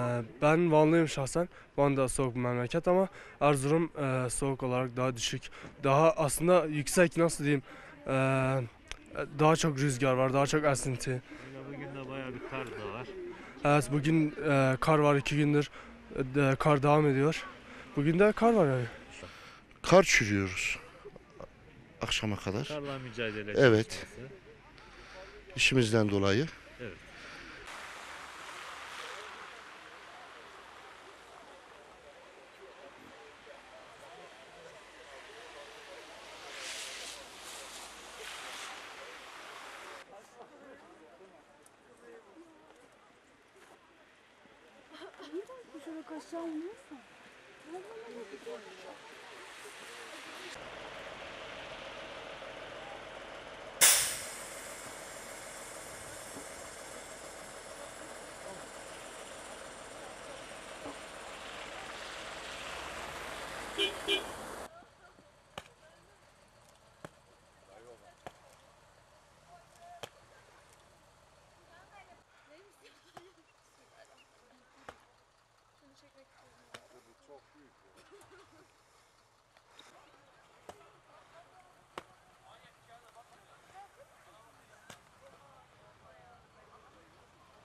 Ee, Ben Vanlıyım şahsen. Van da soğuk bir memleket ama Erzurum e, soğuk olarak daha düşük. Daha aslında yüksek nasıl diyeyim e, daha çok rüzgar var, daha çok esinti. Bugün de bayağı bir kar da var. Evet bugün e, kar var iki gündür kar devam ediyor. Bugün de kar var yani. Kar çürüyoruz akşama kadar Karla mücadele Evet. çalışması. işimizden dolayı. Evet. только шел мясо. Thank you. beautiful.